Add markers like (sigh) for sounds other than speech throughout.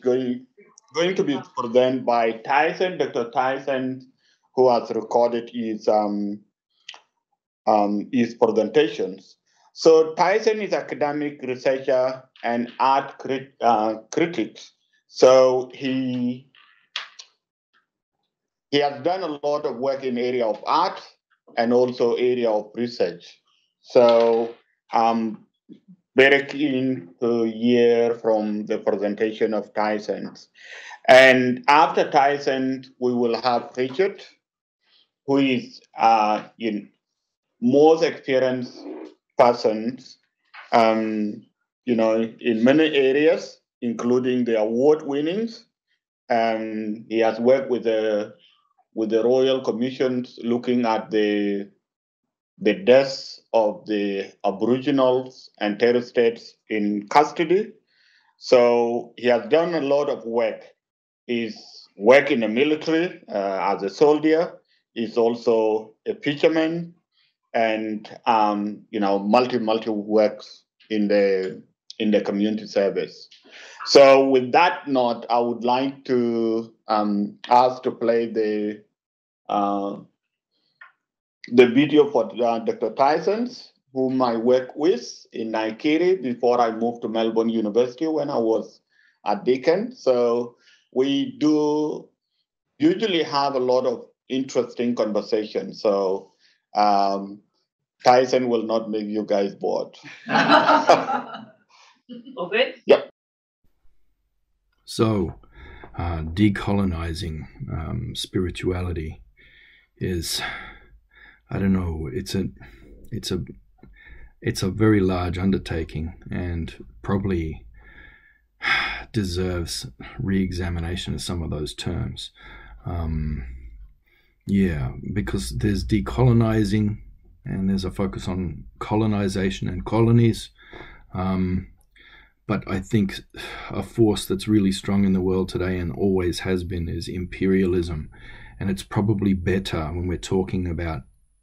going going to be presented by Tyson, Dr. Tyson, who has recorded his um, um, his presentations. So Tyson is academic researcher and art crit, uh, critic. So he he has done a lot of work in area of art and also area of research. So I'm very keen to hear from the presentation of Tyson. And after Tyson, we will have Richard, who is uh, in most experienced persons, um, you know, in many areas, including the award winnings. And he has worked with the with the royal commissions looking at the the deaths of the Aboriginals and Torres Straits in custody. So he has done a lot of work. He's worked in the military uh, as a soldier. He's also a fisherman, and um, you know multi multi works in the in the community service. So with that note, I would like to um, ask to play the uh, the video for uh, Dr. Tyson's, whom I work with in NIKERI before I moved to Melbourne University when I was at Deakin. So we do usually have a lot of interesting conversations. So um, Tyson will not make you guys bored. (laughs) okay. Yep. So, uh, decolonizing um, spirituality is, I don't know, it's a, it's a, it's a very large undertaking and probably (sighs) deserves re-examination of some of those terms. Um, yeah, because there's decolonizing and there's a focus on colonization and colonies. Um, but I think a force that's really strong in the world today and always has been is imperialism. And it's probably better when we're talking about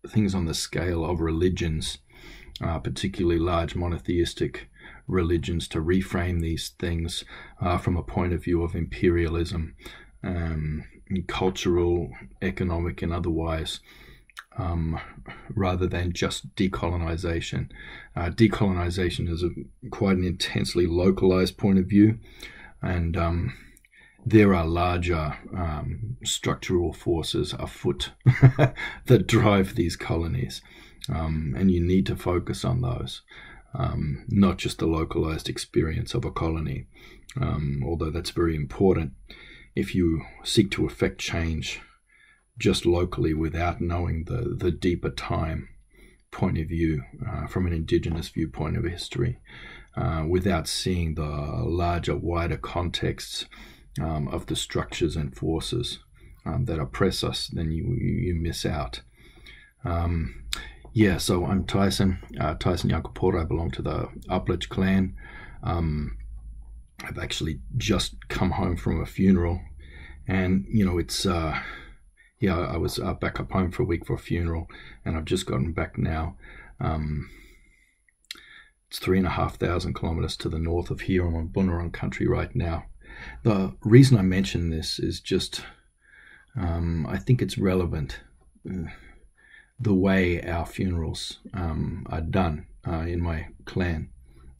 things on the scale of religions, uh, particularly large monotheistic religions, to reframe these things uh, from a point of view of imperialism, um, cultural, economic, and otherwise um, rather than just decolonization. Uh, decolonization is a, quite an intensely localized point of view, and um, there are larger um, structural forces afoot (laughs) that drive these colonies, um, and you need to focus on those. Um, not just the localized experience of a colony, um, although that's very important if you seek to affect change just locally without knowing the, the deeper time point of view uh, from an indigenous viewpoint of history, uh, without seeing the larger, wider contexts um, of the structures and forces um, that oppress us, then you, you miss out. Um, yeah, so I'm Tyson, uh, Tyson Yunkaporta. I belong to the Apalech clan. Um, I've actually just come home from a funeral, and you know it's uh, yeah, I was uh, back up home for a week for a funeral, and I've just gotten back now. Um, it's three and a half thousand kilometers to the north of here. I'm on Bunurong country right now. The reason I mention this is just um, I think it's relevant uh, the way our funerals um, are done uh, in my clan,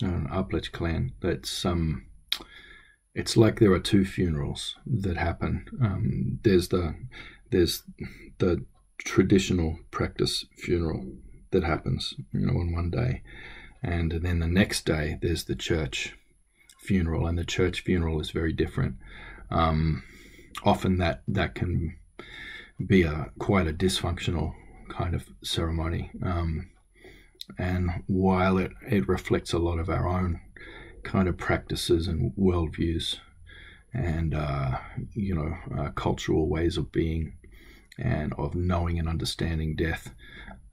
uh, clan. That's um, it's like there are two funerals that happen. Um, there's the there's the traditional practice funeral that happens, you know, on one day. And then the next day, there's the church funeral, and the church funeral is very different. Um, often that that can be a quite a dysfunctional kind of ceremony. Um, and while it, it reflects a lot of our own kind of practices and worldviews and uh, you know uh, cultural ways of being and of knowing and understanding death.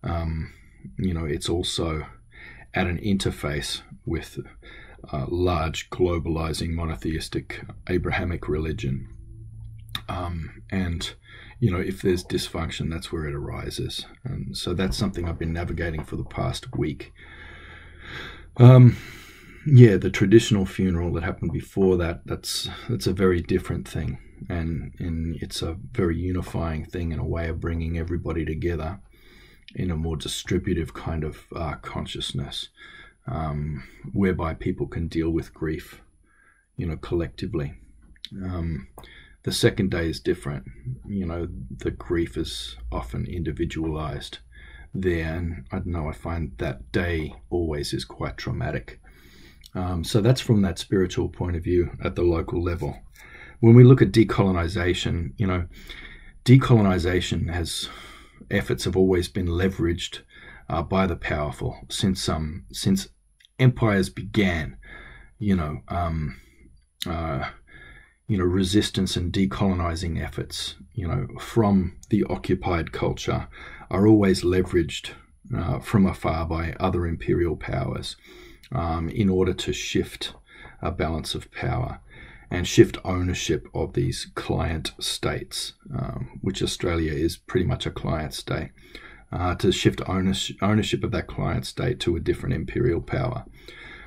Um, you know, it's also at an interface with a large globalizing monotheistic Abrahamic religion. Um, and, you know, if there's dysfunction, that's where it arises. And so that's something I've been navigating for the past week. Um, yeah, the traditional funeral that happened before that, that's that's a very different thing, and and it's a very unifying thing and a way of bringing everybody together in a more distributive kind of uh, consciousness, um, whereby people can deal with grief, you know, collectively. Um, the second day is different. You know, the grief is often individualized there, and I don't know. I find that day always is quite traumatic um, so that's from that spiritual point of view at the local level. When we look at decolonization, you know, decolonization has efforts have always been leveraged uh, by the powerful since um since empires began. You know, um, uh, you know, resistance and decolonizing efforts, you know, from the occupied culture are always leveraged uh, from afar by other imperial powers um, in order to shift a balance of power and shift ownership of these client states, um, which Australia is pretty much a client state, uh, to shift ownership, ownership of that client state to a different imperial power.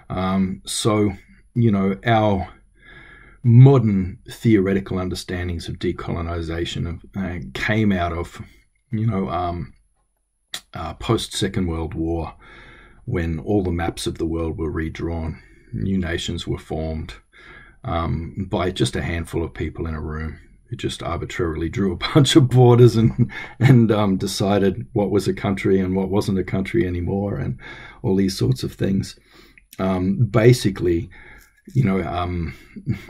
Um, so, you know, our modern theoretical understandings of decolonization uh, came out of, you know, um, uh, post Second World War when all the maps of the world were redrawn, new nations were formed um, by just a handful of people in a room just arbitrarily drew a (laughs) bunch of borders and and um, decided what was a country and what wasn't a country anymore, and all these sorts of things. Um, basically, you know, um,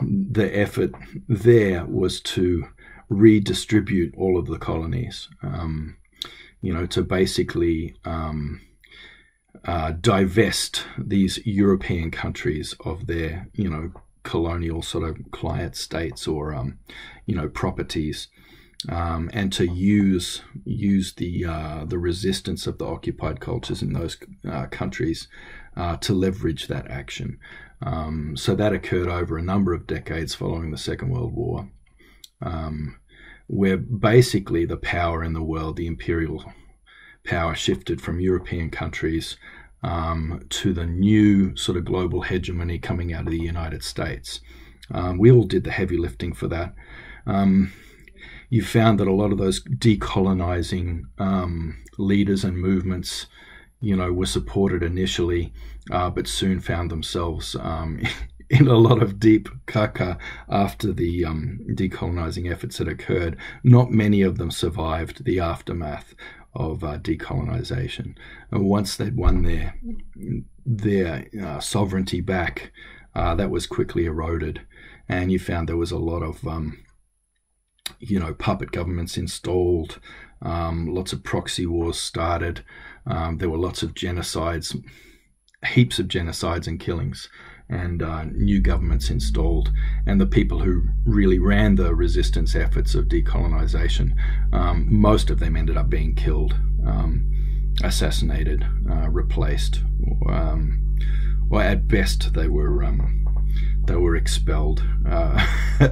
(laughs) the effort there was to redistribute all of the colonies. Um, you know, to basically um, uh, divest these European countries of their, you know, colonial sort of client states or, um, you know, properties, um, and to use use the uh, the resistance of the occupied cultures in those uh, countries uh, to leverage that action. Um, so that occurred over a number of decades following the Second World War, um, where basically the power in the world, the imperial power shifted from European countries um, to the new sort of global hegemony coming out of the United States. Um, we all did the heavy lifting for that. Um, you found that a lot of those decolonizing um, leaders and movements, you know, were supported initially, uh, but soon found themselves um, (laughs) in a lot of deep caca after the um, decolonizing efforts had occurred. Not many of them survived the aftermath of uh, decolonization. And once they'd won their their uh, sovereignty back, uh, that was quickly eroded, and you found there was a lot of um, you know puppet governments installed. Um, lots of proxy wars started. Um, there were lots of genocides, heaps of genocides and killings and uh, new governments installed, and the people who really ran the resistance efforts of decolonization, um, most of them ended up being killed, um, assassinated, uh, replaced, or, um, or, at best they were um, they were expelled uh, (laughs)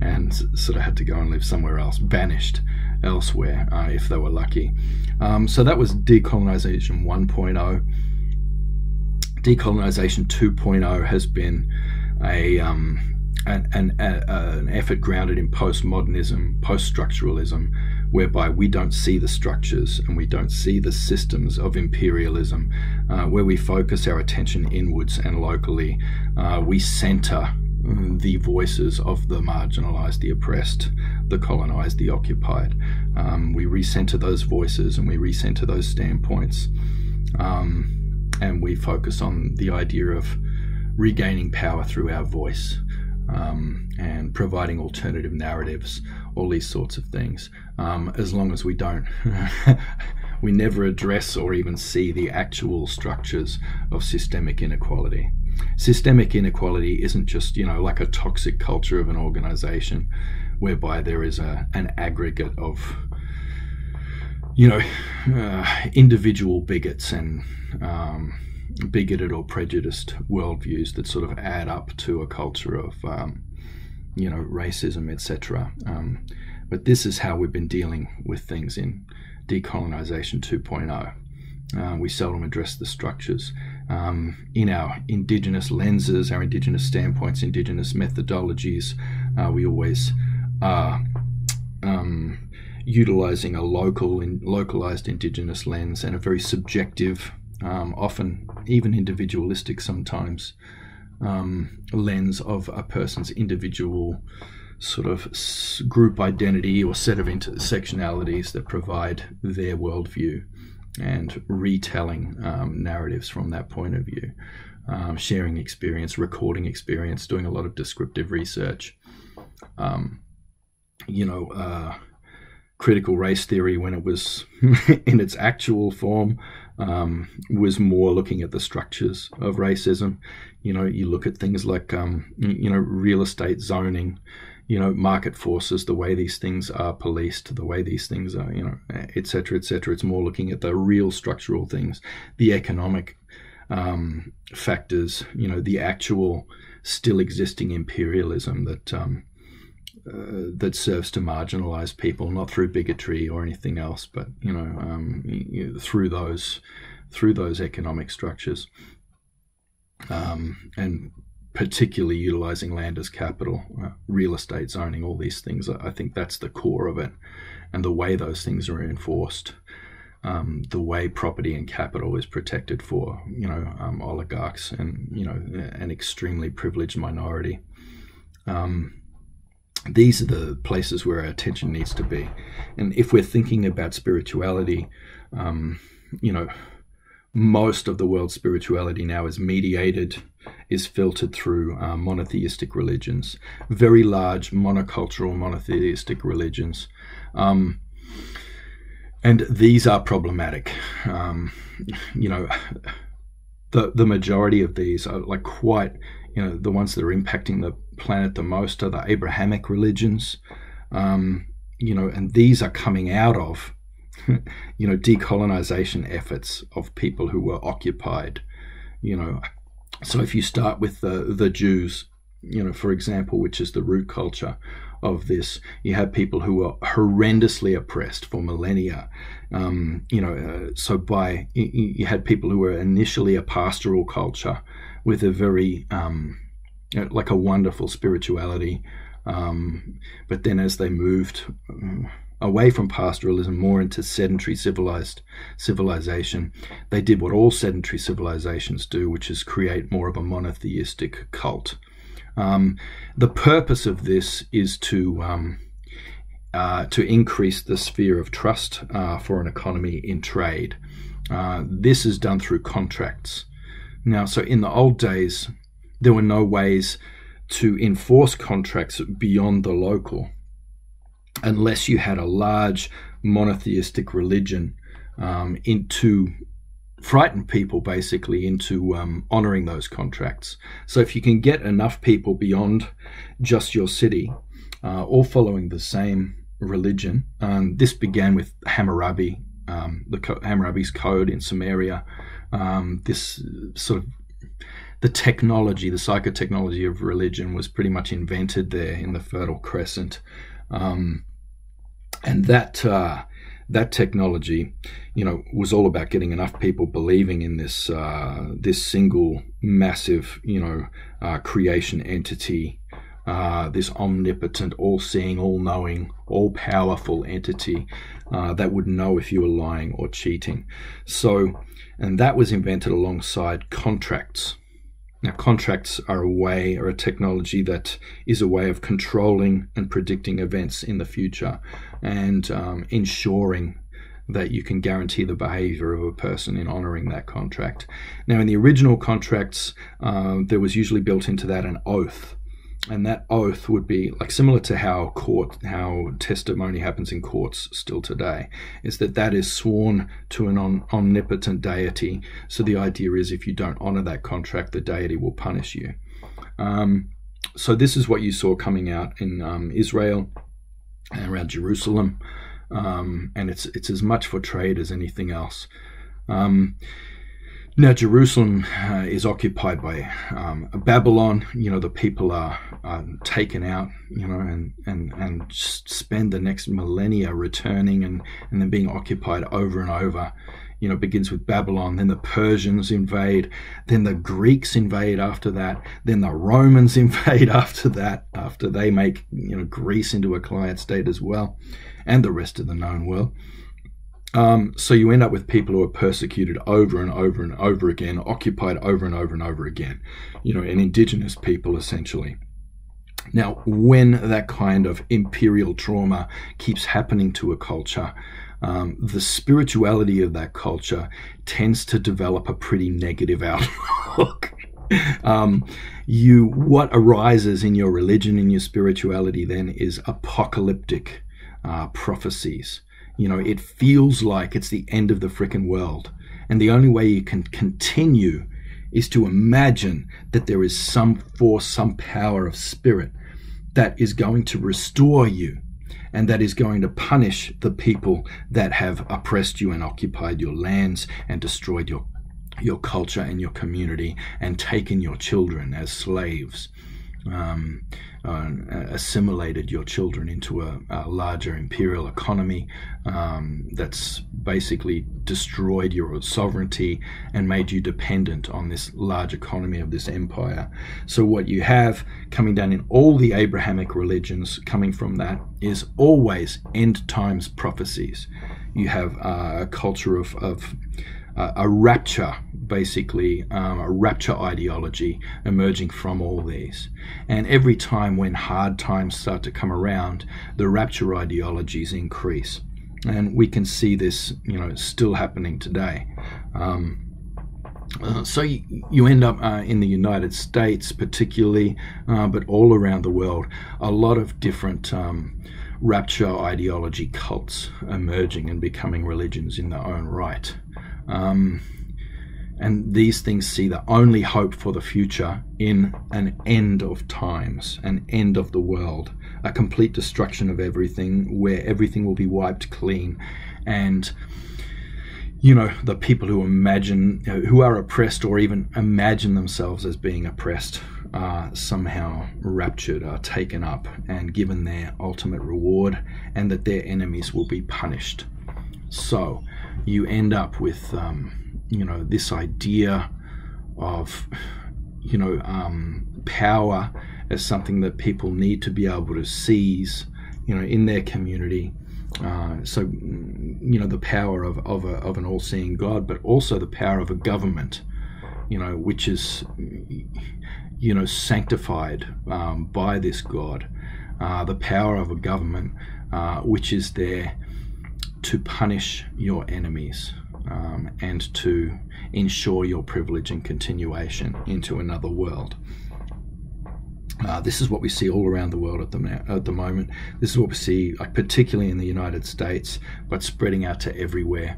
and sort of had to go and live somewhere else, banished elsewhere uh, if they were lucky. Um, so that was decolonization 1.0 decolonization 2.0 has been a um, an, an, a, an, effort grounded in postmodernism, post-structuralism, whereby we don't see the structures and we don't see the systems of imperialism, uh, where we focus our attention inwards and locally. Uh, we center the voices of the marginalized, the oppressed, the colonized, the occupied. Um, we recenter those voices and we recenter those standpoints. Um, and we focus on the idea of regaining power through our voice um, and providing alternative narratives, all these sorts of things. Um, as long as we don't, (laughs) we never address or even see the actual structures of systemic inequality. Systemic inequality isn't just, you know, like a toxic culture of an organization whereby there is a, an aggregate of you know, uh, individual bigots and um, bigoted or prejudiced worldviews that sort of add up to a culture of, um, you know, racism, etc. Um, but this is how we've been dealing with things in decolonization 2.0. Uh, we seldom address the structures. Um, in our indigenous lenses, our indigenous standpoints, indigenous methodologies, uh, we always are um, utilizing a local, in, localized indigenous lens and a very subjective, um, often even individualistic sometimes, um, lens of a person's individual sort of group identity or set of intersectionalities that provide their worldview and retelling um, narratives from that point of view, um, sharing experience, recording experience, doing a lot of descriptive research. Um, you know, uh, critical race theory, when it was (laughs) in its actual form, um, was more looking at the structures of racism. You know, you look at things like, um, you know, real estate zoning you know, market forces, the way these things are policed, the way these things are, you know, et cetera, et cetera. It's more looking at the real structural things, the economic um, factors, you know, the actual still existing imperialism that um, uh, that serves to marginalize people, not through bigotry or anything else, but you know, um, through those through those economic structures. Um, and particularly utilizing land as capital, uh, real estate zoning, all these things. I think that's the core of it, and the way those things are enforced, um, the way property and capital is protected for you know um, oligarchs and you know an extremely privileged minority. Um, these are the places where our attention needs to be, and if we're thinking about spirituality, um, you know most of the world's spirituality now is mediated, is filtered through uh, monotheistic religions, very large monocultural monotheistic religions. Um, and these are problematic. Um, you know, the the majority of these are like quite, you know, the ones that are impacting the planet the most are the Abrahamic religions. Um, you know, and these are coming out of (laughs) you know, decolonization efforts of people who were occupied. You know, so if you start with the the Jews, you know, for example, which is the root culture of this, you have people who were horrendously oppressed for millennia. Um, you know, uh, so by you, you, had people who were initially a pastoral culture with a very um, like a wonderful spirituality. Um, but then as they moved away from pastoralism more into sedentary civilized civilization they did what all sedentary civilizations do which is create more of a monotheistic cult. Um, the purpose of this is to um, uh, to increase the sphere of trust uh, for an economy in trade. Uh, this is done through contracts. Now so in the old days there were no ways to enforce contracts beyond the local unless you had a large monotheistic religion um, into frighten people basically into um, honoring those contracts. So if you can get enough people beyond just your city, uh, all following the same religion, um, this began with Hammurabi, um, the co- Hammurabi's code in Sumeria. Um, this sort of the technology, the psychotechnology of religion was pretty much invented there in the Fertile Crescent. Um, and that uh, that technology, you know, was all about getting enough people believing in this uh, this single massive, you know, uh, creation entity, uh, this omnipotent, all-seeing, all-knowing, all-powerful entity uh, that would know if you were lying or cheating. So, and that was invented alongside contracts now, contracts are a way or a technology that is a way of controlling and predicting events in the future and um, ensuring that you can guarantee the behavior of a person in honoring that contract. Now, in the original contracts, uh, there was usually built into that an oath and that oath would be like similar to how court how testimony happens in courts still today is that that is sworn to an om- omnipotent deity. So the idea is if you don't honor that contract the deity will punish you. Um, so this is what you saw coming out in um, israel around jerusalem. Um, and it's it's as much for trade as anything else. Um, now, Jerusalem uh, is occupied by um, Babylon. You know, the people are, are, taken out, you know, and, and, and spend the next millennia returning and, and then being occupied over and over you know, begins with Babylon, then the Persians invade, then the Greeks invade after that, then the Romans (laughs) invade after that, after they make, you know, Greece into a client state as well, and the rest of the known world. Um, so you end up with people who are persecuted over and over and over again, occupied over and over and over again, you know, an indigenous people essentially. Now, when that kind of imperial trauma keeps happening to a culture, um, the spirituality of that culture tends to develop a pretty negative (laughs) outlook. um, you what arises in your religion in your spirituality then is apocalyptic uh, prophecies. You know, it feels like it's the end of the frickin' world, and the only way you can continue is to imagine that there is some force, some power of spirit that is going to restore you and that is going to punish the people that have oppressed you and occupied your lands and destroyed your your culture and your community and taken your children as slaves um, uh, assimilated your children into a, a larger imperial economy um, that's basically destroyed your sovereignty and made you dependent on this large economy of this empire. So, what you have coming down in all the Abrahamic religions coming from that is always end times prophecies. You have uh, a culture of, of uh, a rapture basically um, a rapture ideology emerging from all these. And every time when hard times start to come around, the rapture ideologies increase. And we can see this, you know, still happening today. Um, uh, so you, you, end up uh, in the United States, particularly, uh, but all around the world, a lot of different um, rapture ideology cults emerging and becoming religions in their own right. Um, and these things see the only hope for the future in an end of times, an end of the world, a complete destruction of everything, where everything will be wiped clean. And, you know, the people who imagine, who are oppressed or even imagine themselves as being oppressed, are somehow raptured, are taken up, and given their ultimate reward, and that their enemies will be punished. So, you end up with. Um, you know this idea of you know um, power as something that people need to be able to seize you know in their community uh, so you know the power of of, a, of an all-seeing God but also the power of a government you know which is you know sanctified um, by this God uh, the power of a government uh, which is there to punish your enemies um, and to ensure your privilege and continuation into another world. Uh, this is what we see all around the world at the, at the moment. This is what we see, like, particularly in the United States, but spreading out to everywhere.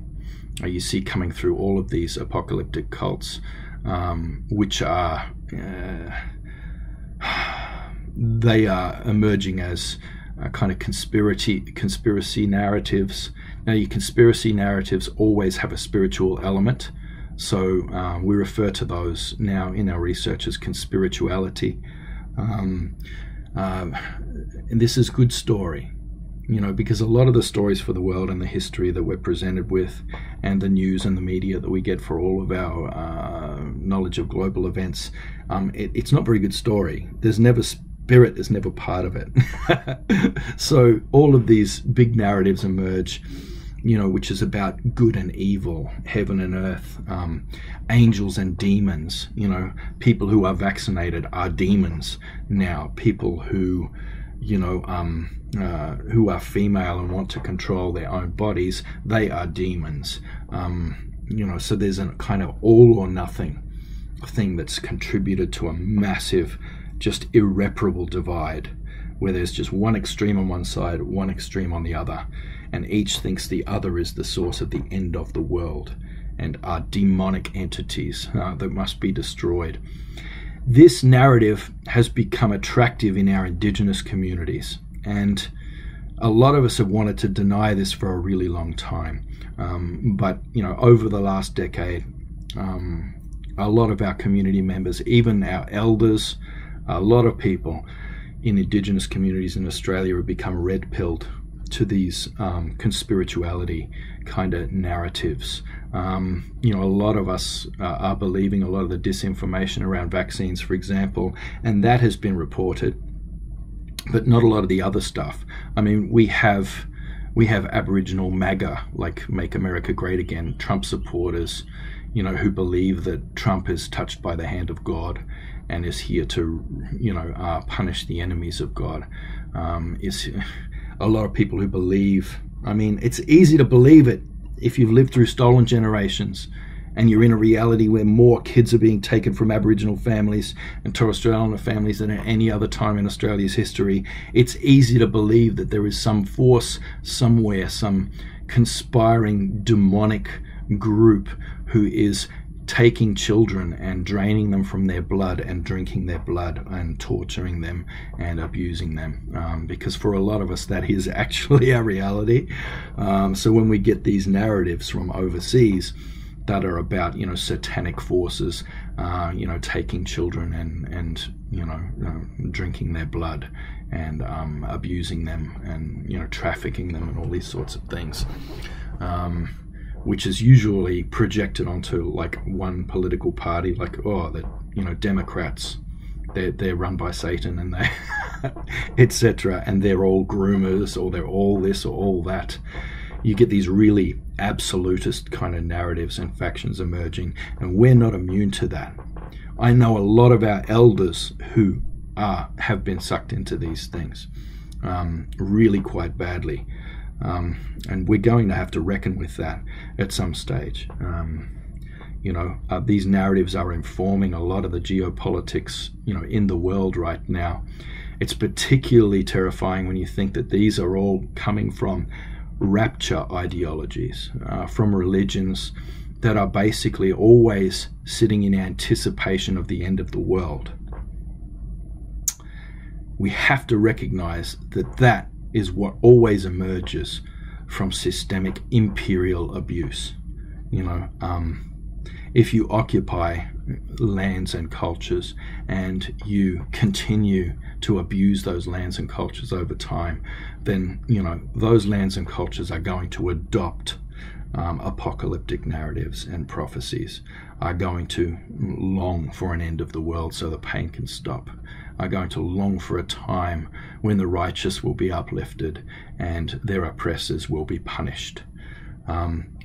Uh, you see coming through all of these apocalyptic cults, um, which are uh, (sighs) they are emerging as kind of conspiracy conspiracy narratives now, your conspiracy narratives always have a spiritual element. So uh, we refer to those now in our research as conspirituality. Um, uh, and this is good story, you know, because a lot of the stories for the world and the history that we're presented with, and the news and the media that we get for all of our uh, knowledge of global events, um, it, it's not very good story. There's never spirit is never part of it. (laughs) so all of these big narratives emerge you know, which is about good and evil, heaven and earth, um, angels and demons. You know, people who are vaccinated are demons now. People who, you know, um, uh, who are female and want to control their own bodies, they are demons. Um, you know, so there's a kind of all or nothing thing that's contributed to a massive, just irreparable divide where there's just one extreme on one side, one extreme on the other and each thinks the other is the source of the end of the world and are demonic entities (laughs) uh, that must be destroyed. This narrative has become attractive in our indigenous communities, and a lot of us have wanted to deny this for a really long time. Um, but you know, over the last decade, um, a lot of our community members, even our elders, a lot of people in indigenous communities in Australia have become red pilled to these um, conspirituality kind of narratives. Um, you know, a lot of us uh, are believing a lot of the disinformation around vaccines, for example, and that has been reported, but not a lot of the other stuff. I mean, we have we have Aboriginal MAGA, like Make America Great Again, Trump supporters, you know, who believe that Trump is touched by the hand of God and is here to, you know, uh, punish the enemies of God. Um, is a lot of people who believe. I mean, it's easy to believe it if you've lived through stolen generations and you're in a reality where more kids are being taken from Aboriginal families and Torres Strait Islander families than at any other time in Australia's history, it's easy to believe that there is some force somewhere, some conspiring demonic group who is taking children and draining them from their blood and drinking their blood and torturing them and abusing them. Um, because for a lot of us, that is (laughs) actually our reality. Um, so when we get these narratives from overseas, that are about you know satanic forces, uh, you know taking children and and you know uh, drinking their blood and um, abusing them and you know trafficking them and all these sorts of things. Um, which is usually projected onto like one political party, like oh, the you know Democrats, they're they're run by Satan and they (laughs) etc. And they're all groomers or they're all this or all that. You get these really absolutist kind of narratives and factions emerging, and we're not immune to that. I know a lot of our elders who are have been sucked into these things, um, really quite badly. Um, and we're going to have to reckon with that at some stage. Um, you know, uh, these narratives are informing a lot of the geopolitics, you know, in the world right now. It's particularly terrifying when you think that these are all coming from rapture ideologies, uh, from religions that are basically always sitting in anticipation of the end of the world. We have to recognize that that is what always emerges from systemic imperial abuse. You know, um, if you occupy lands and cultures and you continue to abuse those lands and cultures over time, then you know those lands and cultures are going to adopt um, apocalyptic narratives and prophecies, are going to long for an end of the world so the pain can stop are going to long for a time when the righteous will be uplifted and their oppressors will be punished. Um,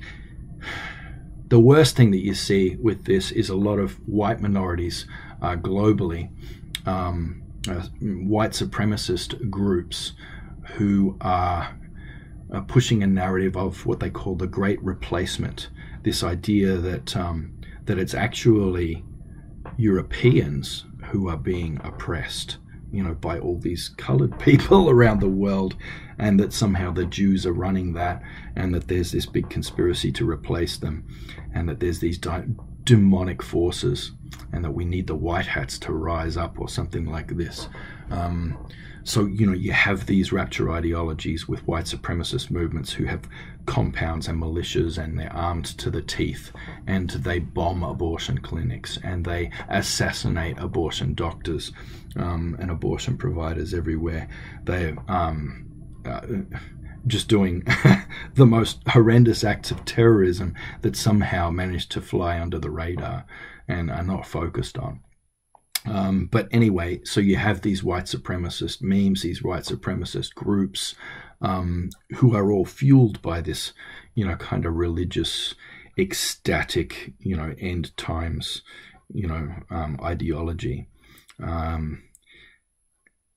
the worst thing that you see with this is a lot of white minorities uh, globally, um, uh, white supremacist groups who are, pushing a narrative of what they call the great replacement. This idea that um, that it's actually Europeans who are being oppressed, you know, by all these colored (laughs) people around the world, and that somehow the Jews are running that, and that there's this big conspiracy to replace them, and that there's these di- demonic forces, and that we need the white hats to rise up, or something like this. Um, so, you know, you have these rapture ideologies with white supremacist movements who have compounds and militias and they're armed to the teeth and they bomb abortion clinics and they assassinate abortion doctors um, and abortion providers everywhere. They um, uh, just doing (laughs) the most horrendous acts of terrorism that somehow managed to fly under the radar and are not focused on. Um, but anyway, so you have these white supremacist memes, these white supremacist groups um, who are all fueled by this, you know, kind of religious, ecstatic, you know, end times, you know, um, ideology. Um,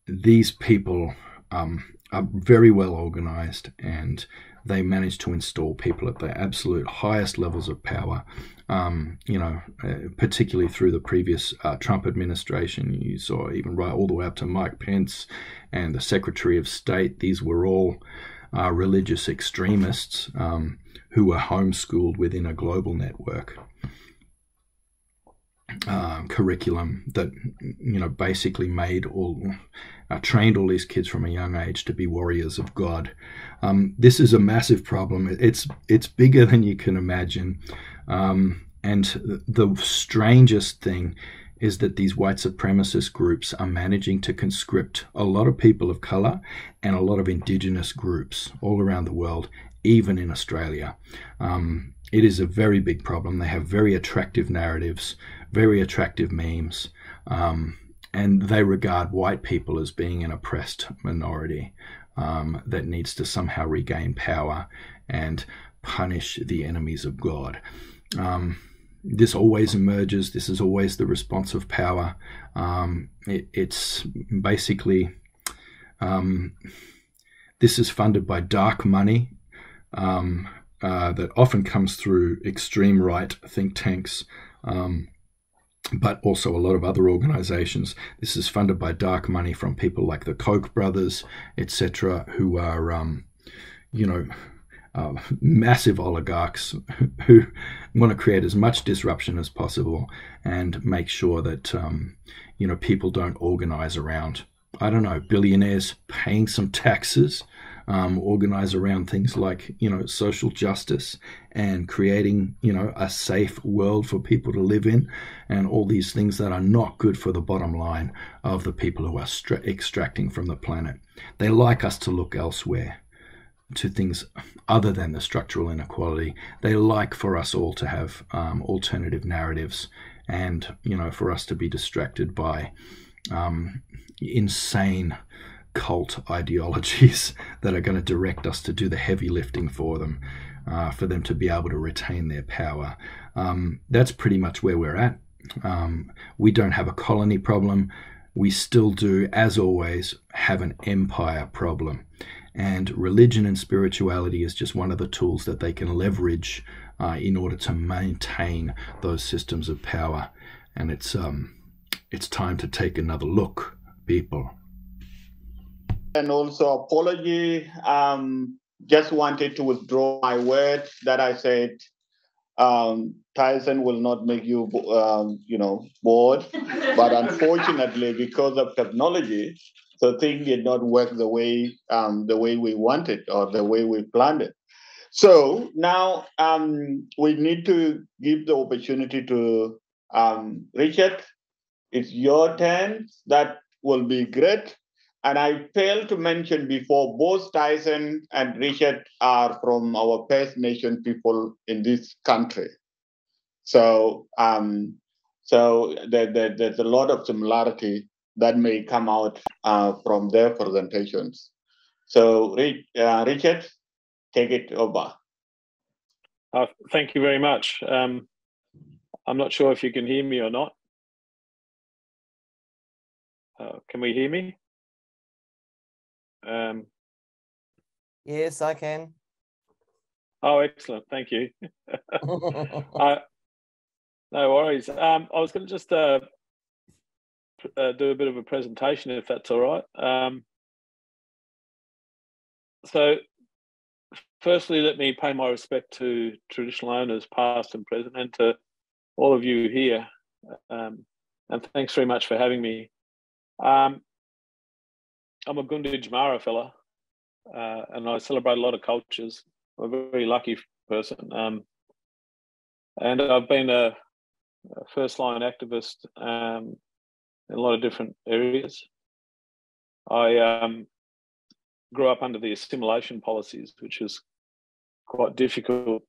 these people um, are very well organized and they manage to install people at the absolute highest levels of power. Um, you know, uh, particularly through the previous uh, Trump administration, you saw even right all the way up to Mike Pence and the Secretary of State. These were all uh, religious extremists um, who were homeschooled within a global network. Uh, curriculum that you know basically made all uh, trained all these kids from a young age to be warriors of God. Um, this is a massive problem. It's it's bigger than you can imagine. Um, and the strangest thing is that these white supremacist groups are managing to conscript a lot of people of color and a lot of indigenous groups all around the world, even in Australia. Um, it is a very big problem. They have very attractive narratives, very attractive memes, um, and they regard white people as being an oppressed minority um, that needs to somehow regain power and punish the enemies of God. Um, this always emerges. This is always the response of power. Um, it, it's basically um, this is funded by dark money um, uh, that often comes through extreme right think tanks. Um, but also a lot of other organizations. This is funded by dark money from people like the Koch brothers, etc., who are, um, you know, uh, massive oligarchs (laughs) who want to create as much disruption as possible and make sure that um, you know people don't organize around I don't know billionaires paying some taxes, um, organize around things like you know social justice and creating you know a safe world for people to live in, and all these things that are not good for the bottom line of the people who are stra- extracting from the planet. They like us to look elsewhere to things other than the structural inequality. They like for us all to have um, alternative narratives and, you know, for us to be distracted by um, insane cult ideologies (laughs) that are going to direct us to do the heavy lifting for them, uh, for them to be able to retain their power. Um, that's pretty much where we're at. Um, we don't have a colony problem. We still do, as always, have an empire problem. And religion and spirituality is just one of the tools that they can leverage uh, in order to maintain those systems of power. And it's um, it's time to take another look, people. And also apology. Um, just wanted to withdraw my words that I said. Um, Tyson will not make you, um, you know, bored. (laughs) but unfortunately, because of technology, so things did not work the way um, the way we wanted or the way we planned it. So now um, we need to give the opportunity to um, Richard. It's your turn. That will be great. And I failed to mention before, both Tyson and Richard are from our First Nation people in this country. So, um, so there, there, there's a lot of similarity that may come out uh, from their presentations. So, uh, Richard, take it over. Uh, thank you very much. Um, I'm not sure if you can hear me or not. Uh, can we hear me? Um, yes, I can. Oh, excellent. Thank you. (laughs) uh, no worries. Um, I was going to just uh, uh, do a bit of a presentation if that's all right. Um, so, firstly, let me pay my respect to traditional owners, past and present, and to all of you here. Um, and thanks very much for having me. Um, I'm a Gunditj Mara fella, uh, and I celebrate a lot of cultures. I'm a very lucky person. Um, and I've been a, a first line activist um, in a lot of different areas. I um, grew up under the assimilation policies, which was quite difficult.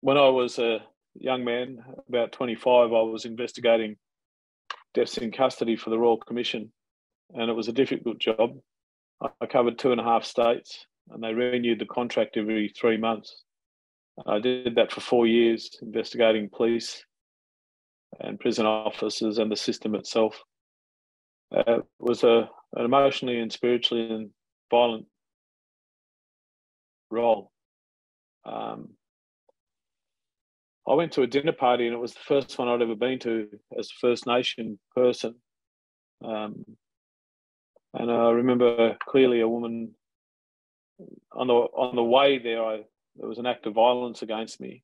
When I was a young man, about 25, I was investigating deaths in custody for the Royal Commission, and it was a difficult job. I covered two and a half states, and they renewed the contract every three months. I did that for four years, investigating police and prison officers and the system itself. Uh, was a an emotionally and spiritually and violent role. Um, I went to a dinner party and it was the first one I'd ever been to as a First Nation person. Um, and I remember clearly a woman on the on the way there. I there was an act of violence against me,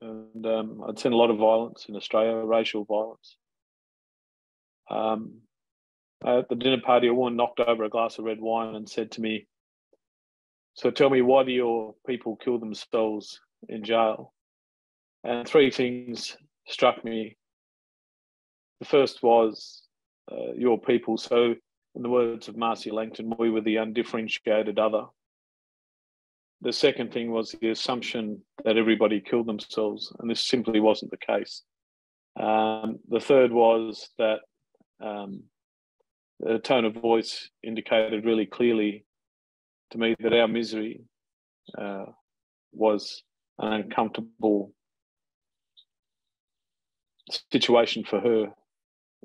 and um, I'd seen a lot of violence in Australia, racial violence. Um, at the dinner party, a woman knocked over a glass of red wine and said to me, So tell me, why do your people kill themselves in jail? And three things struck me the first was uh, your people. So, in the words of Marcia Langton, we were the undifferentiated other. The second thing was the assumption that everybody killed themselves, and this simply wasn't the case. Um, the third was that um, the tone of voice indicated really clearly to me that our misery uh, was an uncomfortable situation for her,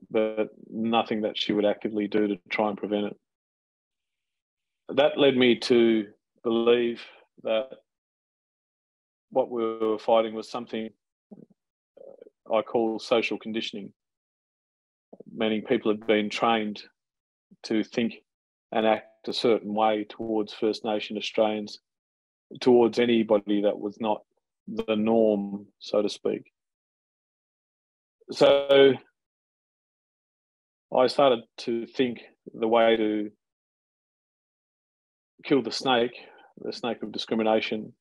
but nothing that she would actively do to try and prevent it. That led me to believe that what we were fighting was something uh, I call social conditioning, meaning people had been trained to think and act a certain way towards First Nation Australians, towards anybody that was not the norm, so to speak. So I started to think the way to kill the snake, the snake of discrimination,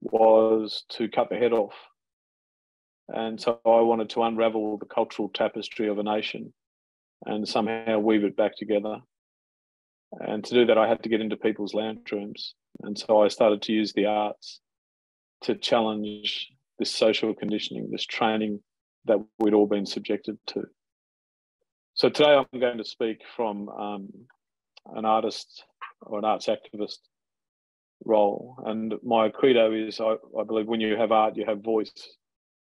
was to cut the head off and so I wanted to unravel the cultural tapestry of a nation and somehow weave it back together. And to do that, I had to get into people's lounge rooms. And so I started to use the arts to challenge this social conditioning, this training that we'd all been subjected to. So today I'm going to speak from um, an artist or an arts activist role. And my credo is I, I believe when you have art, you have voice.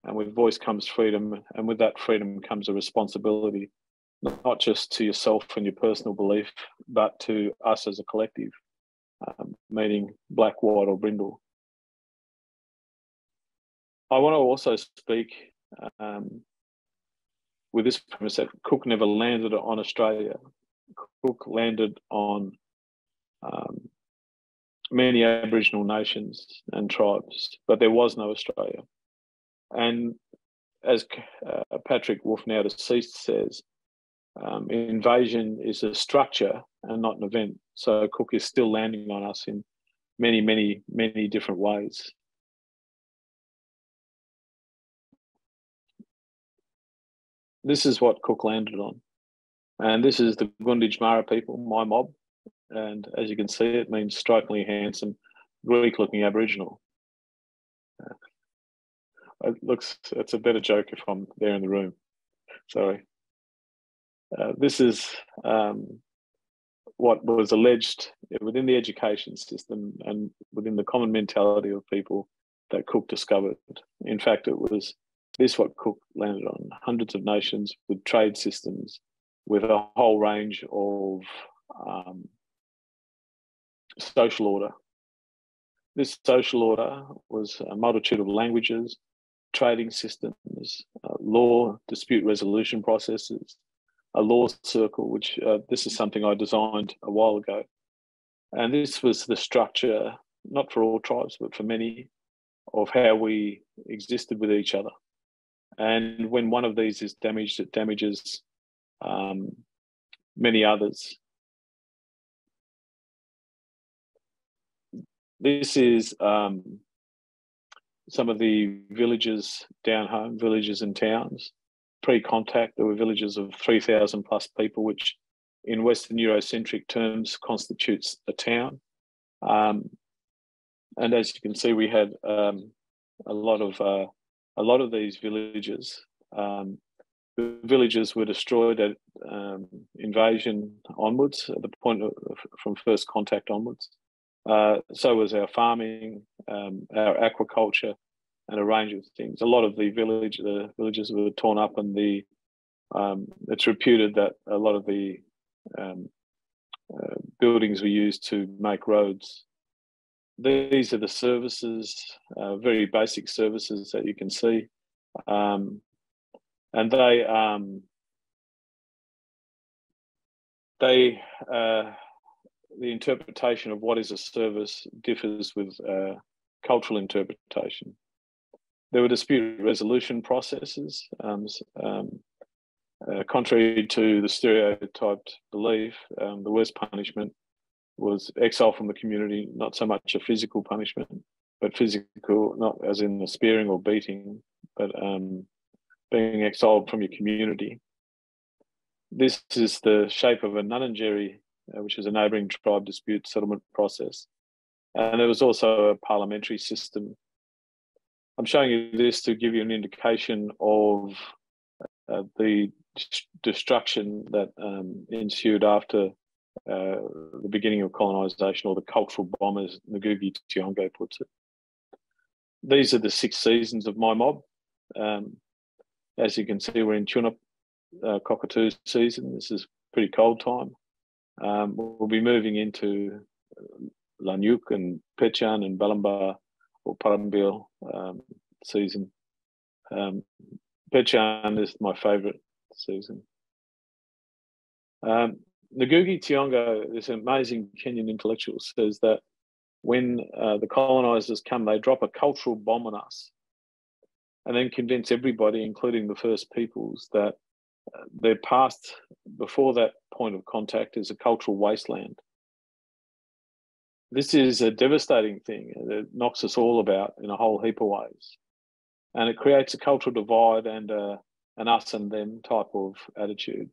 And with voice comes freedom, and with that freedom comes a responsibility, not just to yourself and your personal belief, but to us as a collective, um, meaning black, white, or brindle. I want to also speak um, with this premise that Cook never landed on Australia. Cook landed on um, many Aboriginal nations and tribes, but there was no Australia. And as uh, Patrick Wolfe, now deceased, says, um, invasion is a structure and not an event. So Cook is still landing on us in many, many, many different ways. This is what Cook landed on. And this is the Gunditjmara people, my mob. And as you can see, it means strikingly handsome, Greek looking Aboriginal it looks it's a better joke if I'm there in the room. Sorry. Uh, this is um, what was alleged within the education system and within the common mentality of people that Cook discovered. In fact, it was this is what Cook landed on hundreds of nations with trade systems, with a whole range of um, social order. This social order was a multitude of languages, trading systems, uh, law dispute resolution processes, a law circle, which uh, this is something I designed a while ago. And this was the structure, not for all tribes, but for many, of how we existed with each other. And when one of these is damaged, it damages um, many others. This is um, some of the villages down home, villages and towns. Pre contact, there were villages of 3,000 plus people, which in Western Eurocentric terms constitutes a town. Um, and as you can see, we had um, a lot of uh, a lot of these villages. Um, the villages were destroyed at um, invasion onwards, at the point of, from first contact onwards. Uh, so was our farming, um, our aquaculture, and a range of things. A lot of the village, the villages were torn up, and the um, it's reputed that a lot of the um, uh, buildings were used to make roads. These are the services, uh, very basic services that you can see, um, and they um, they uh, the interpretation of what is a service differs with uh, cultural interpretation. There were dispute resolution processes. Um, um, uh, contrary to the stereotyped belief, um, the worst punishment was exile from the community, not so much a physical punishment, but physical, not as in the spearing or beating, but um, being exiled from your community. this is the shape of a Ngarrindjeri, uh, which is a neighbouring tribe dispute settlement process. And there was also a parliamentary system. I'm showing you this to give you an indication of uh, the destruction that um, ensued after uh, the beginning of colonisation, or the cultural bomb, as Ngugi Thiong'o puts it. These are the six seasons of my mob. Um, as you can see, we're in tune-up uh, cockatoo season. This is pretty cold time. Um, we'll be moving into Lanyuk and Pechan and Balambar or Parambil um, season. Um, Pechan is my favourite season. Um, Ngugi Thiong'o, this amazing Kenyan intellectual, says that when uh, the colonizers come, they drop a cultural bomb on us and then convince everybody, including the first peoples, that uh, their past before that point of contact is a cultural wasteland. This is a devastating thing that knocks us all about in a whole heap of ways. And it creates a cultural divide and uh, an us and them type of attitude.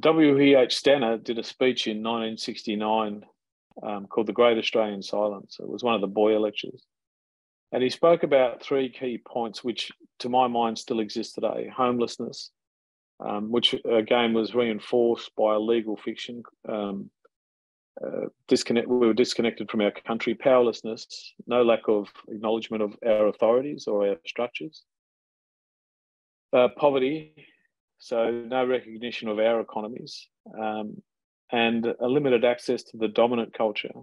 W.H. Stanner did a speech in 1969 um, called The Great Australian Silence. It was one of the Boyer lectures. And he spoke about three key points, which to my mind still exist today homelessness, um, which again was reinforced by a legal fiction. Um, uh, disconnect, we were disconnected from our country, powerlessness, no lack of acknowledgement of our authorities or our structures, uh, poverty, so no recognition of our economies, um, and a limited access to the dominant culture,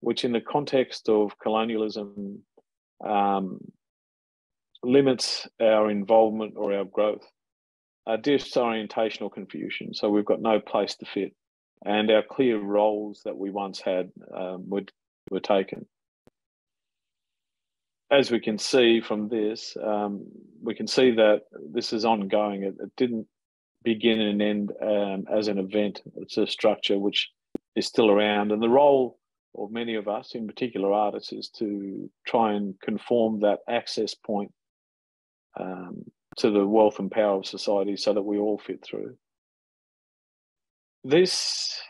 which in the context of colonialism um, limits our involvement or our growth. A disorientation or confusion, so we've got no place to fit, and our clear roles that we once had um, were, were taken as we can see from this, um, we can see that this is ongoing. It, it didn't begin and end um, as an event. It's a structure which is still around, and the role of many of us, in particular artists, is to try and conform that access point um, to the wealth and power of society, so that we all fit through. This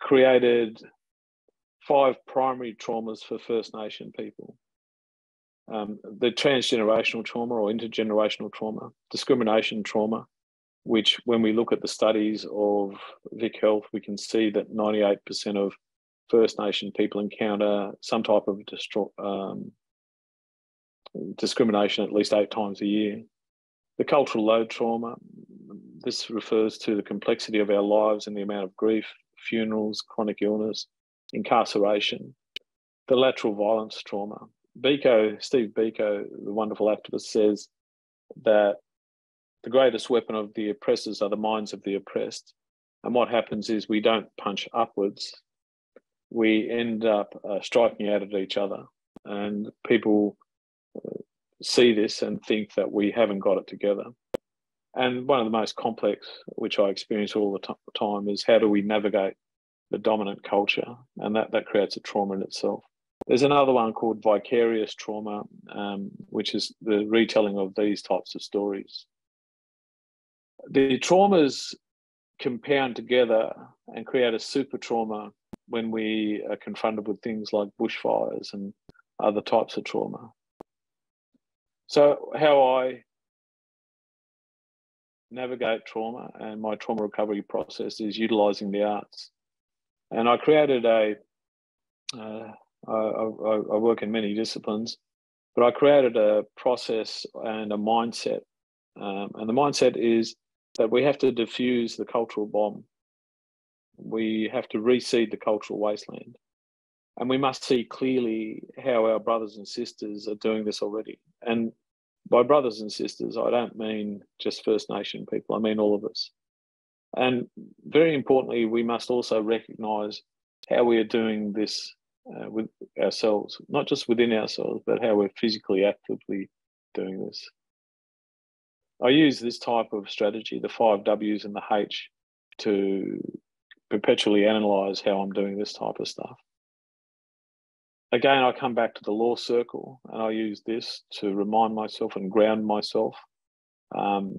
created five primary traumas for First Nation people um, the transgenerational trauma or intergenerational trauma, discrimination trauma, which when we look at the studies of Vic Health, we can see that 98% of First Nation people encounter some type of um, discrimination at least eight times a year. The cultural load trauma, this refers to the complexity of our lives and the amount of grief, funerals, chronic illness, incarceration. The lateral violence trauma, Biko, Steve Biko, the wonderful activist, says that the greatest weapon of the oppressors are the minds of the oppressed. And what happens is we don't punch upwards, we end up uh, striking out at each other. And people uh, see this and think that we haven't got it together. And one of the most complex, which I experience all the time, is how do we navigate the dominant culture? And that, that creates a trauma in itself. There's another one called vicarious trauma, um, which is the retelling of these types of stories. The traumas compound together and create a super trauma when we are confronted with things like bushfires and other types of trauma. So, how I navigate trauma and my trauma recovery process is utilizing the arts. And I created a uh, I, I, I work in many disciplines, but I created a process and a mindset. Um, and the mindset is that we have to diffuse the cultural bomb. We have to reseed the cultural wasteland. And we must see clearly how our brothers and sisters are doing this already. And by brothers and sisters, I don't mean just First Nation people, I mean all of us. And very importantly, we must also recognize how we are doing this uh, with ourselves, not just within ourselves, but how we're physically actively doing this. I use this type of strategy, the five W's and the H, to perpetually analyze how I'm doing this type of stuff. Again, I come back to the law circle and I use this to remind myself and ground myself. Um,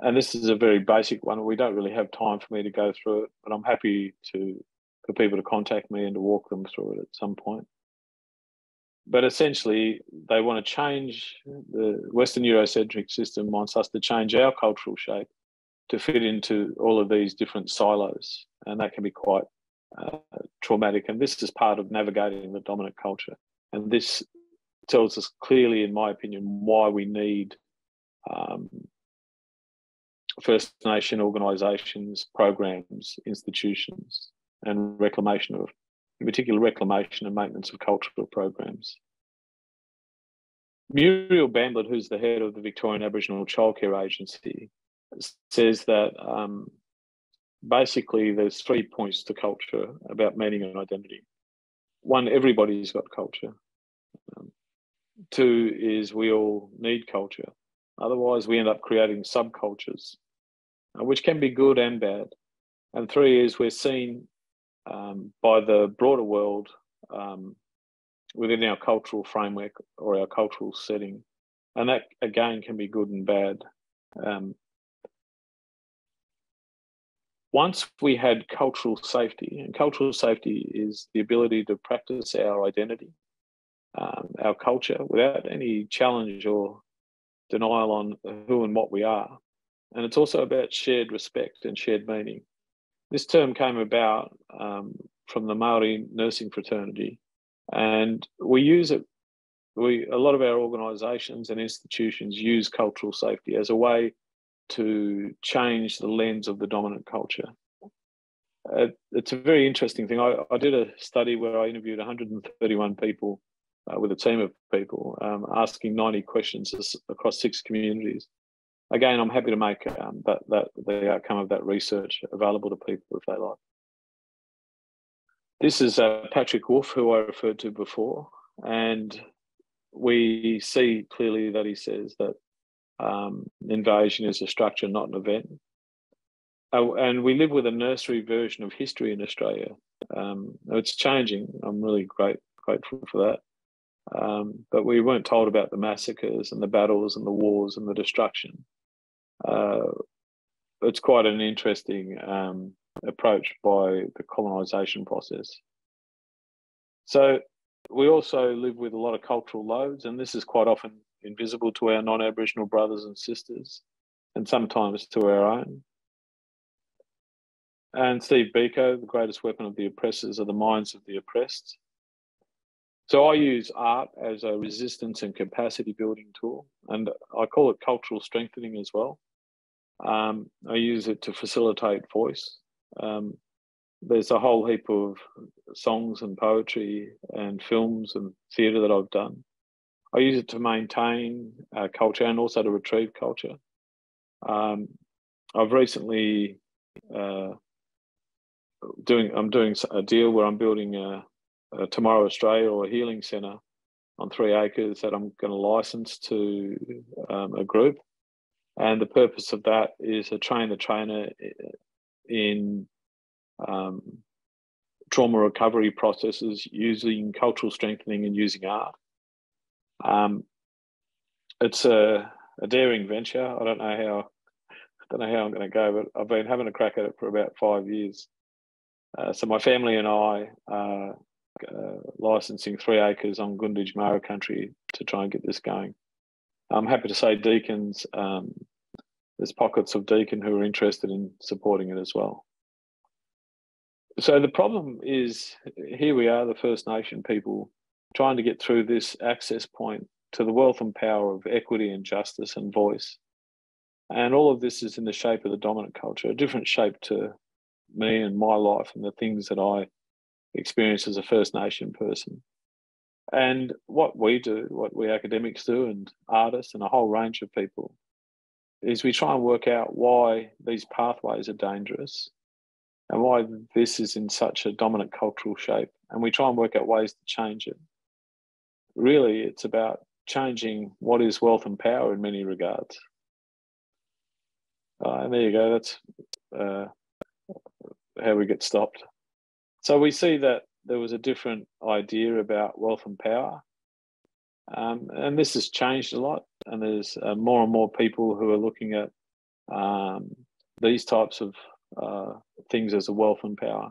and this is a very basic one. We don't really have time for me to go through it, but I'm happy to for people to contact me and to walk them through it at some point. But essentially, they want to change the Western Eurocentric system wants us to change our cultural shape to fit into all of these different silos, and that can be quite uh, traumatic. And this is part of navigating the dominant culture. And this tells us clearly, in my opinion, why we need um, First Nation organisations, programs, institutions, and reclamation of, in particular, reclamation and maintenance of cultural programs. Muriel Bamblett, who's the head of the Victorian Aboriginal Childcare Agency, says that um, basically there's three points to culture about meaning and identity. One, everybody's got culture. Um, two is we all need culture. Otherwise, we end up creating subcultures, uh, which can be good and bad. And three is we're seen um, by the broader world um, within our cultural framework or our cultural setting. And that again can be good and bad. Um, once we had cultural safety, and cultural safety is the ability to practice our identity, um, our culture, without any challenge or denial on who and what we are. And it's also about shared respect and shared meaning. This term came about um, from the Maori nursing fraternity, and we use it. We a lot of our organisations and institutions use cultural safety as a way to change the lens of the dominant culture. Uh, it's a very interesting thing. I, I, did a study where I interviewed 131 people uh, with a team of people, um, asking 90 questions across six communities. Again, I'm happy to make um, that, that the outcome of that research available to people if they like. This is uh, Patrick Wolfe, who I referred to before, and we see clearly that he says that um, invasion is a structure, not an event. Uh, and we live with a nursery version of history in Australia. Um, it's changing. I'm really great, grateful for that. Um, but we weren't told about the massacres and the battles and the wars and the destruction. Uh, it's quite an interesting um, approach by the colonisation process. So we also live with a lot of cultural loads, and this is quite often invisible to our non Aboriginal brothers and sisters, and sometimes to our own. And Steve Biko, the greatest weapon of the oppressors are the minds of the oppressed. So I use art as a resistance and capacity building tool, and I call it cultural strengthening as well. Um, I use it to facilitate voice. Um, there's a whole heap of songs and poetry and films and theatre that I've done I use it to maintain uh, culture and also to retrieve culture. Um, I've recently uh, doing I'm doing a deal where I'm building a, a Tomorrow Australia or a healing centre on three acres that I'm going to license to um, a group, and the purpose of that is to train the trainer in um, trauma recovery processes using cultural strengthening and using art. Um, it's a, a daring venture. I don't know how I don't know how I'm going to go, but I've been having a crack at it for about five years. Uh, so my family and I are uh, licensing three acres on Gunditjmara country to try and get this going. I'm happy to say Deakin's, um, there's pockets of Deakin who are interested in supporting it as well. So the problem is here we are, the First Nation people trying to get through this access point to the wealth and power of equity and justice and voice. And all of this is in the shape of the dominant culture, a different shape to me and my life and the things that I experience as a First Nation person. And what we do, what we academics do, and artists and a whole range of people, is we try and work out why these pathways are dangerous and why this is in such a dominant cultural shape. And we try and work out ways to change it really it's about changing what is wealth and power in many regards. Uh, and there you go, that's uh, how we get stopped. So we see that there was a different idea about wealth and power. Um, and this has changed a lot. And there's uh, more and more people who are looking at um, these types of uh, things as a wealth and power.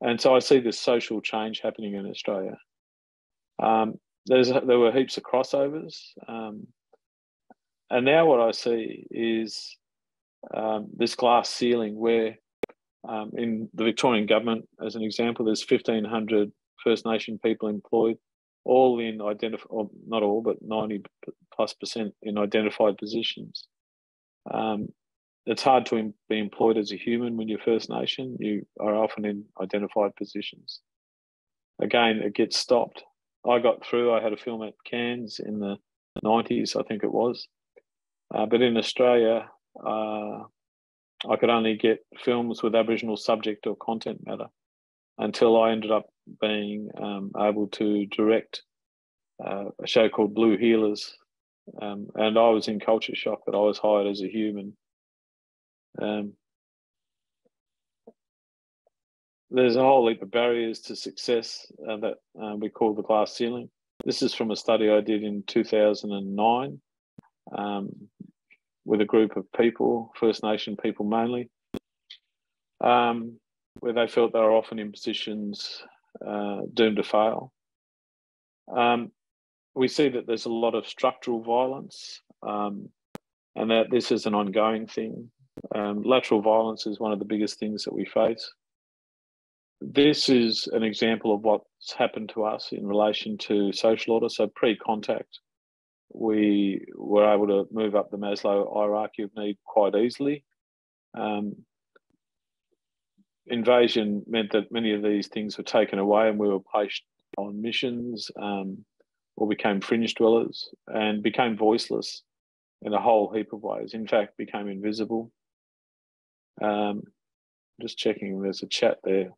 And so I see this social change happening in Australia. Um, there were heaps of crossovers, um, and now what I see is um, this glass ceiling where um, in the Victorian government, as an example, there's 1,500 First Nation people employed, all in identified, not all, but 90 plus percent in identified positions. Um, it's hard to be employed as a human when you're First Nation. You are often in identified positions. Again, it gets stopped. I got through. I had a film at Cannes in the 90s, I think it was. Uh, but in Australia, uh, I could only get films with Aboriginal subject or content matter until I ended up being um, able to direct uh, a show called Blue Heelers. Um, and I was in culture shock that I was hired as a human. Um, there's a whole heap of barriers to success uh, that uh, we call the glass ceiling. This is from a study I did in 2009 um, with a group of people, First Nation people mainly, um, where they felt they were often in positions uh, doomed to fail. Um, we see that there's a lot of structural violence um, and that this is an ongoing thing. Um, lateral violence is one of the biggest things that we face. This is an example of what's happened to us in relation to social order. So, pre contact, we were able to move up the Maslow hierarchy of need quite easily. Um, invasion meant that many of these things were taken away and we were placed on missions um, or became fringe dwellers and became voiceless in a whole heap of ways. In fact, became invisible. Um, just checking, there's a chat there.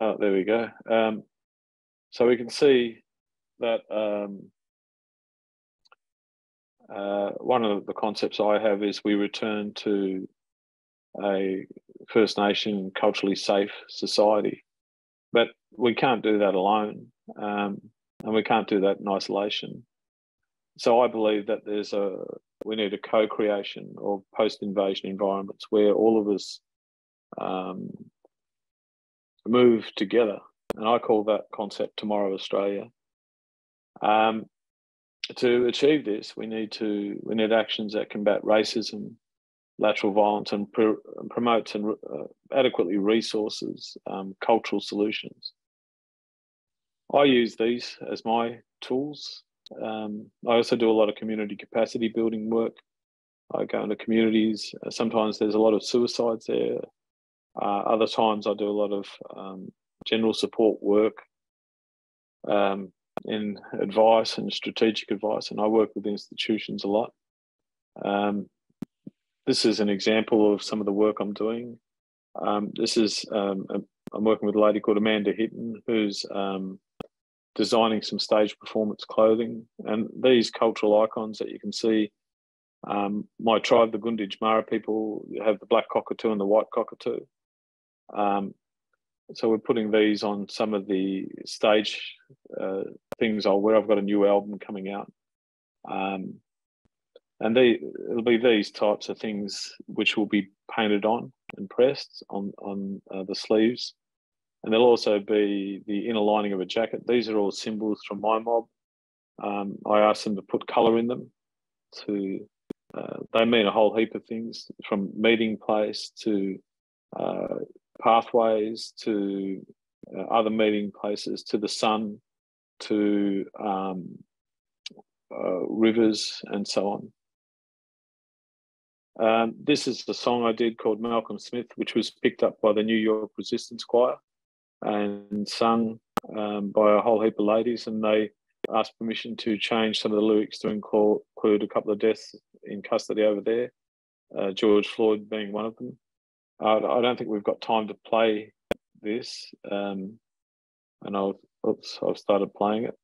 Oh, there we go. Um, so we can see that um, uh, one of the concepts I have is we return to a First Nation culturally safe society. But we can't do that alone, um, and we can't do that in isolation. So I believe that there's a we need a co-creation of post-invasion environments where all of us um, move together, and I call that concept Tomorrow Australia. Um, to achieve this, we need to we need actions that combat racism, lateral violence, and pr- promotes and uh, adequately resources um, cultural solutions. I use these as my tools. Um, I also do a lot of community capacity building work. I go into communities. Sometimes there's a lot of suicides there. Uh, other times I do a lot of um, general support work um, in advice and strategic advice, and I work with institutions a lot. Um, this is an example of some of the work I'm doing. Um, this is um, I'm working with a lady called Amanda Hitton, who's um, designing some stage performance clothing, and these cultural icons that you can see. Um, my tribe, the Gunditjmara people, have the black cockatoo and the white cockatoo. Um, so we're putting these on some of the stage uh, things I'll wear. I've got a new album coming out. Um, and they, it'll be these types of things which will be painted on and pressed on, on uh, the sleeves. And there'll also be the inner lining of a jacket. These are all symbols from my mob. Um, I asked them to put colour in them. To uh, they mean a whole heap of things, from meeting place to uh, pathways to uh, other meeting places, to the sun, to um, uh, rivers, and so on. Um, this is the song I did called Malcolm Smith, which was picked up by the New York Resistance Choir and sung um, by a whole heap of ladies. And they asked permission to change some of the lyrics to include a couple of deaths in custody over there, uh, George Floyd being one of them. Uh, I don't think we've got time to play this. Um, and I'll, oops, I've started playing it.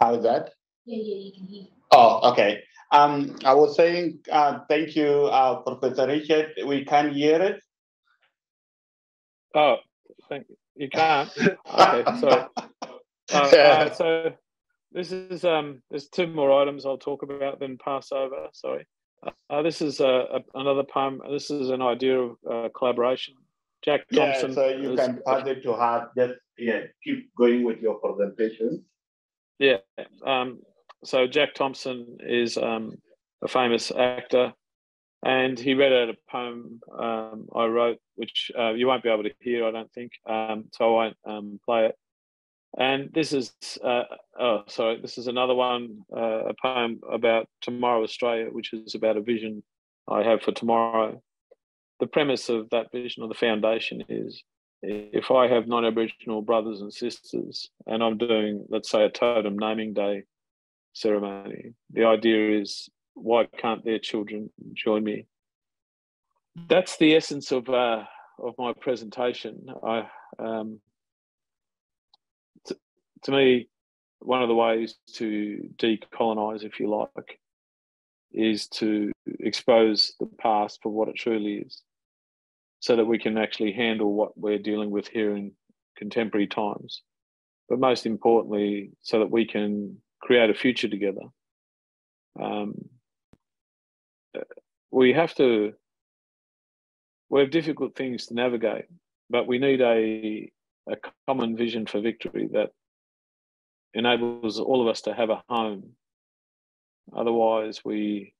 How is that? Yeah, yeah, you can hear. Oh, okay. Um, I was saying uh, thank you, uh, Professor Richard. We can't hear it. Oh, thank you. You can't. (laughs) Okay, sorry. Uh, uh, so this is um. There's two more items I'll talk about, then pass over. Sorry. Uh, this is a, another poem. This is an idea of uh, collaboration. Jack Thompson. Yeah, so you can pass it to her. Just yeah, keep going with your presentation. Yeah. Um, so Jack Thompson is um, a famous actor, and he read out a poem um, I wrote, which uh, you won't be able to hear, I don't think. Um, so I won't um, play it. And this is, uh, oh, sorry, this is another one, uh, a poem about Tomorrow Australia, which is about a vision I have for tomorrow. The premise of that vision or the foundation is if I have non Aboriginal brothers and sisters and I'm doing, let's say, a totem naming day ceremony, the idea is why can't their children join me? That's the essence of uh, of my presentation. I um, to me, one of the ways to decolonize, if you like, is to expose the past for what it truly is, so that we can actually handle what we're dealing with here in contemporary times. But most importantly, so that we can create a future together. Um, we have to, we have difficult things to navigate, but we need a, a common vision for victory that enables all of us to have a home. Otherwise, we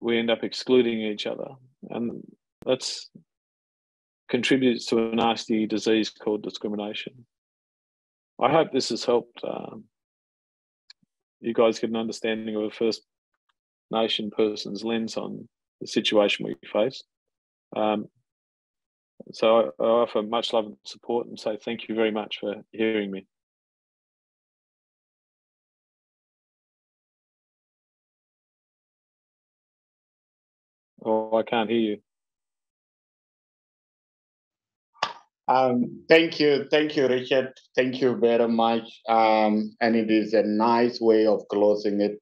we end up excluding each other, and that's contributes to a nasty disease called discrimination. I hope this has helped um, you guys get an understanding of a First Nation person's lens on the situation we face. Um, so I, I offer much love and support and say thank you very much for hearing me. Oh, I can't hear you. Um, thank you, thank you, Richard. Thank you very much. Um, and it is a nice way of closing it,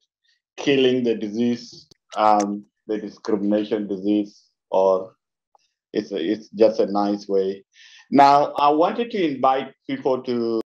killing the disease, um, the discrimination disease, or it's a, it's just a nice way. Now, I wanted to invite people to